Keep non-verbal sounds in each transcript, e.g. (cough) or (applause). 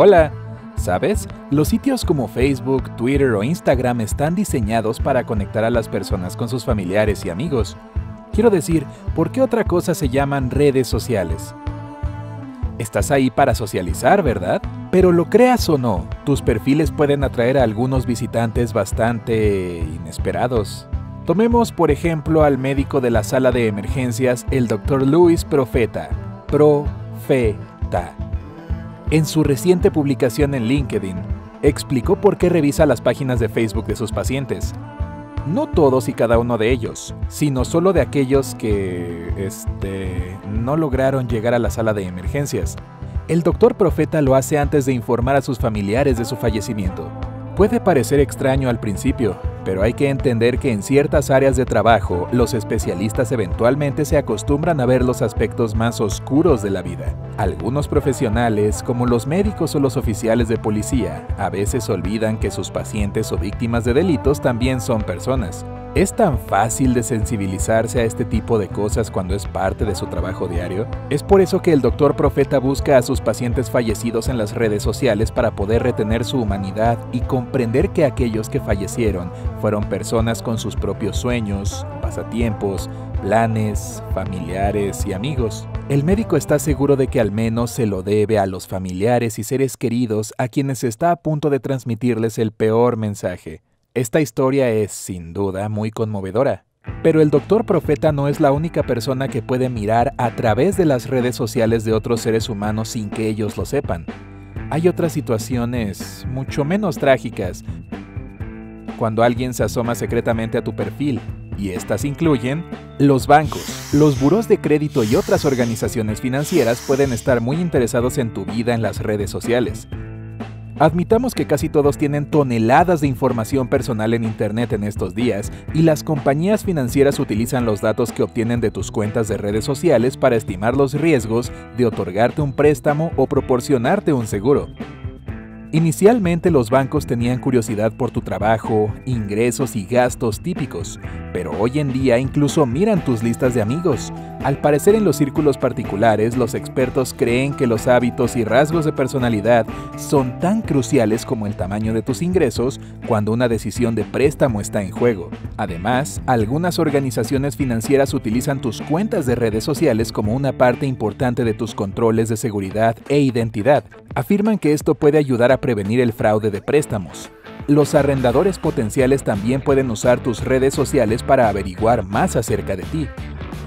Hola. ¿Sabes? Los sitios como Facebook, Twitter o Instagram están diseñados para conectar a las personas con sus familiares y amigos. Quiero decir, ¿por qué otra cosa se llaman redes sociales? Estás ahí para socializar, ¿verdad? Pero lo creas o no, tus perfiles pueden atraer a algunos visitantes bastante inesperados. Tomemos por ejemplo al médico de la sala de emergencias, el Dr. Luis Profeta. Profeta. En su reciente publicación en LinkedIn, explicó por qué revisa las páginas de Facebook de sus pacientes. No todos y cada uno de ellos, sino solo de aquellos que, este, no lograron llegar a la sala de emergencias. El doctor profeta lo hace antes de informar a sus familiares de su fallecimiento. Puede parecer extraño al principio, pero hay que entender que en ciertas áreas de trabajo los especialistas eventualmente se acostumbran a ver los aspectos más oscuros de la vida. Algunos profesionales, como los médicos o los oficiales de policía, a veces olvidan que sus pacientes o víctimas de delitos también son personas. ¿Es tan fácil de sensibilizarse a este tipo de cosas cuando es parte de su trabajo diario? Es por eso que el doctor profeta busca a sus pacientes fallecidos en las redes sociales para poder retener su humanidad y comprender que aquellos que fallecieron fueron personas con sus propios sueños, pasatiempos, planes, familiares y amigos. El médico está seguro de que al menos se lo debe a los familiares y seres queridos a quienes está a punto de transmitirles el peor mensaje esta historia es, sin duda, muy conmovedora. Pero el doctor profeta no es la única persona que puede mirar a través de las redes sociales de otros seres humanos sin que ellos lo sepan. Hay otras situaciones mucho menos trágicas cuando alguien se asoma secretamente a tu perfil, y estas incluyen los bancos, los buros de crédito y otras organizaciones financieras pueden estar muy interesados en tu vida en las redes sociales. Admitamos que casi todos tienen toneladas de información personal en Internet en estos días y las compañías financieras utilizan los datos que obtienen de tus cuentas de redes sociales para estimar los riesgos de otorgarte un préstamo o proporcionarte un seguro. Inicialmente los bancos tenían curiosidad por tu trabajo, ingresos y gastos típicos, pero hoy en día incluso miran tus listas de amigos. Al parecer en los círculos particulares, los expertos creen que los hábitos y rasgos de personalidad son tan cruciales como el tamaño de tus ingresos cuando una decisión de préstamo está en juego. Además, algunas organizaciones financieras utilizan tus cuentas de redes sociales como una parte importante de tus controles de seguridad e identidad. Afirman que esto puede ayudar a prevenir el fraude de préstamos. Los arrendadores potenciales también pueden usar tus redes sociales para averiguar más acerca de ti.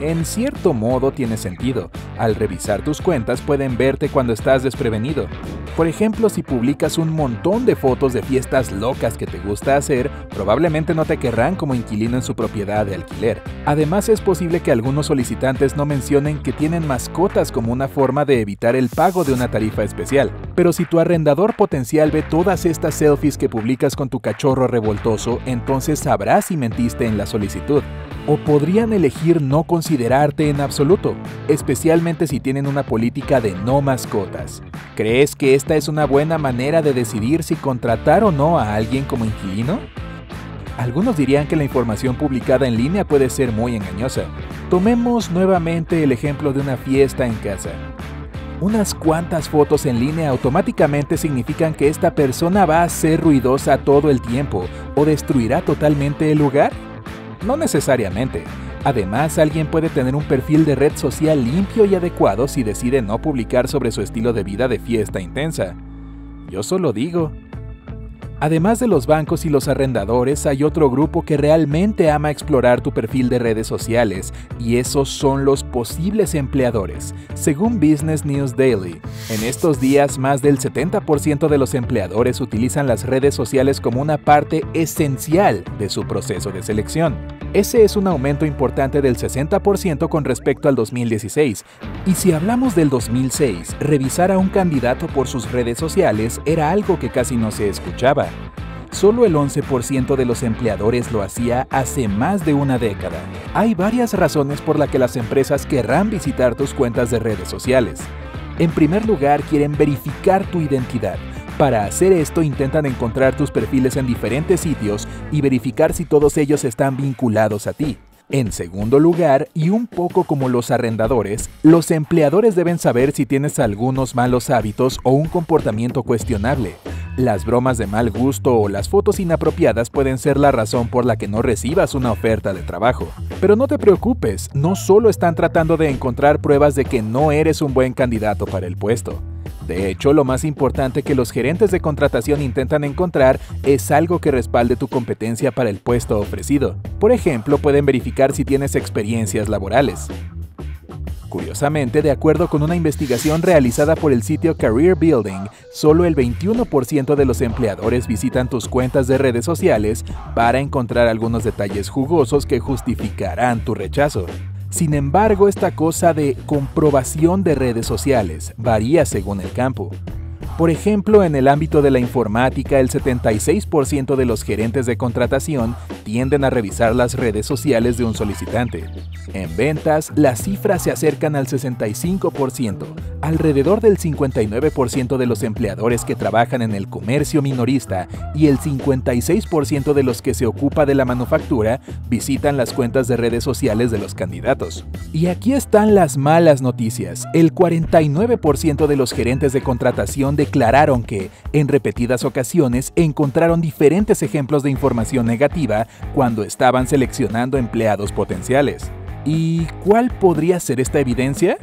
En cierto modo tiene sentido. Al revisar tus cuentas pueden verte cuando estás desprevenido. Por ejemplo, si publicas un montón de fotos de fiestas locas que te gusta hacer, probablemente no te querrán como inquilino en su propiedad de alquiler. Además, es posible que algunos solicitantes no mencionen que tienen mascotas como una forma de evitar el pago de una tarifa especial. Pero si tu arrendador potencial ve todas estas selfies que publicas con tu cachorro revoltoso, entonces sabrás si mentiste en la solicitud o podrían elegir no considerarte en absoluto, si tienen una política de no mascotas. ¿Crees que esta es una buena manera de decidir si contratar o no a alguien como inquilino? Algunos dirían que la información publicada en línea puede ser muy engañosa. Tomemos nuevamente el ejemplo de una fiesta en casa. Unas cuantas fotos en línea automáticamente significan que esta persona va a ser ruidosa todo el tiempo o destruirá totalmente el lugar. No necesariamente. Además, alguien puede tener un perfil de red social limpio y adecuado si decide no publicar sobre su estilo de vida de fiesta intensa. Yo solo digo, Además de los bancos y los arrendadores, hay otro grupo que realmente ama explorar tu perfil de redes sociales, y esos son los posibles empleadores. Según Business News Daily, en estos días más del 70% de los empleadores utilizan las redes sociales como una parte esencial de su proceso de selección. Ese es un aumento importante del 60% con respecto al 2016. Y si hablamos del 2006, revisar a un candidato por sus redes sociales era algo que casi no se escuchaba. Solo el 11% de los empleadores lo hacía hace más de una década. Hay varias razones por las que las empresas querrán visitar tus cuentas de redes sociales. En primer lugar, quieren verificar tu identidad para hacer esto intentan encontrar tus perfiles en diferentes sitios y verificar si todos ellos están vinculados a ti. En segundo lugar, y un poco como los arrendadores, los empleadores deben saber si tienes algunos malos hábitos o un comportamiento cuestionable. Las bromas de mal gusto o las fotos inapropiadas pueden ser la razón por la que no recibas una oferta de trabajo. Pero no te preocupes, no solo están tratando de encontrar pruebas de que no eres un buen candidato para el puesto. De hecho, lo más importante que los gerentes de contratación intentan encontrar es algo que respalde tu competencia para el puesto ofrecido. Por ejemplo, pueden verificar si tienes experiencias laborales. Curiosamente, de acuerdo con una investigación realizada por el sitio Career Building, solo el 21% de los empleadores visitan tus cuentas de redes sociales para encontrar algunos detalles jugosos que justificarán tu rechazo. Sin embargo, esta cosa de comprobación de redes sociales varía según el campo. Por ejemplo, en el ámbito de la informática, el 76% de los gerentes de contratación tienden a revisar las redes sociales de un solicitante. En ventas, las cifras se acercan al 65%. Alrededor del 59% de los empleadores que trabajan en el comercio minorista y el 56% de los que se ocupa de la manufactura visitan las cuentas de redes sociales de los candidatos. Y aquí están las malas noticias. El 49% de los gerentes de contratación declararon que, en repetidas ocasiones, encontraron diferentes ejemplos de información negativa cuando estaban seleccionando empleados potenciales. ¿Y cuál podría ser esta evidencia?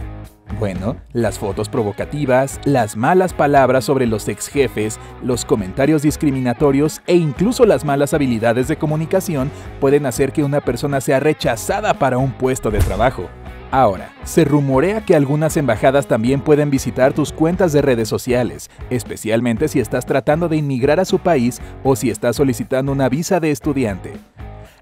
Bueno, las fotos provocativas, las malas palabras sobre los ex jefes, los comentarios discriminatorios e incluso las malas habilidades de comunicación pueden hacer que una persona sea rechazada para un puesto de trabajo. Ahora, se rumorea que algunas embajadas también pueden visitar tus cuentas de redes sociales, especialmente si estás tratando de inmigrar a su país o si estás solicitando una visa de estudiante.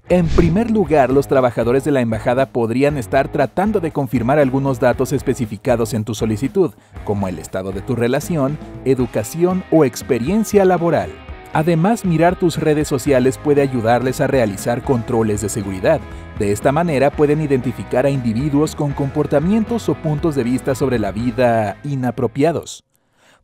En primer lugar, los trabajadores de la embajada podrían estar tratando de confirmar algunos datos especificados en tu solicitud, como el estado de tu relación, educación o experiencia laboral. Además, mirar tus redes sociales puede ayudarles a realizar controles de seguridad. De esta manera pueden identificar a individuos con comportamientos o puntos de vista sobre la vida inapropiados.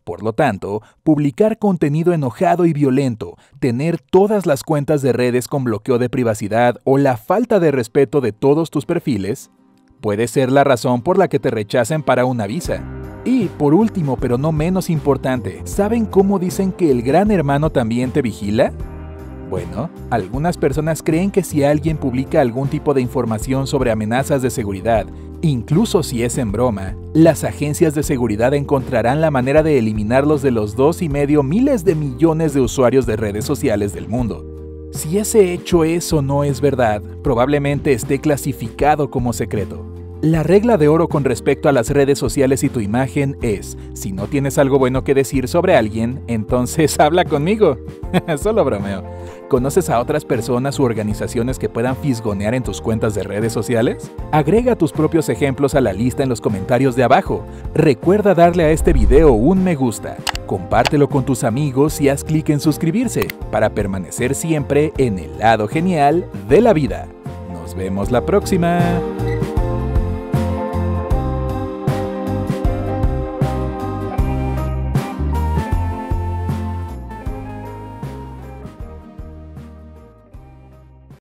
Por lo tanto, publicar contenido enojado y violento, tener todas las cuentas de redes con bloqueo de privacidad o la falta de respeto de todos tus perfiles puede ser la razón por la que te rechacen para una visa. Y por último, pero no menos importante, ¿saben cómo dicen que el gran hermano también te vigila? Bueno, algunas personas creen que si alguien publica algún tipo de información sobre amenazas de seguridad, incluso si es en broma, las agencias de seguridad encontrarán la manera de eliminarlos de los dos y medio miles de millones de usuarios de redes sociales del mundo. Si ese hecho es o no es verdad, probablemente esté clasificado como secreto. La regla de oro con respecto a las redes sociales y tu imagen es, si no tienes algo bueno que decir sobre alguien, entonces (laughs) habla conmigo. (laughs) Solo bromeo. ¿Conoces a otras personas u organizaciones que puedan fisgonear en tus cuentas de redes sociales? Agrega tus propios ejemplos a la lista en los comentarios de abajo. Recuerda darle a este video un me gusta, compártelo con tus amigos y haz clic en suscribirse para permanecer siempre en el lado genial de la vida. Nos vemos la próxima.